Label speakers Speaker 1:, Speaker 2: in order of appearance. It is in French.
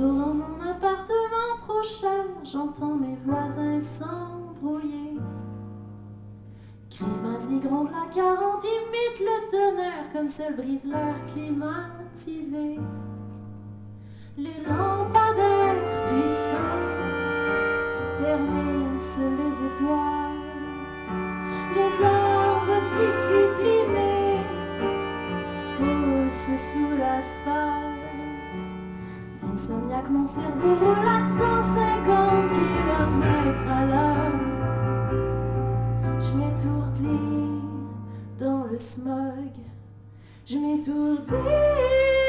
Speaker 1: Dans mon appartement trop cher, j'entends mes voisins s'embrouiller. Grimace y gronde la quarante, imite le tonnerre comme se brise l'air climatisé. Les lampadaires puissants ternissent les étoiles. Mon cerveau roule à 150 km à l'heure. Je m'étourdis dans le smog. Je m'étourdis.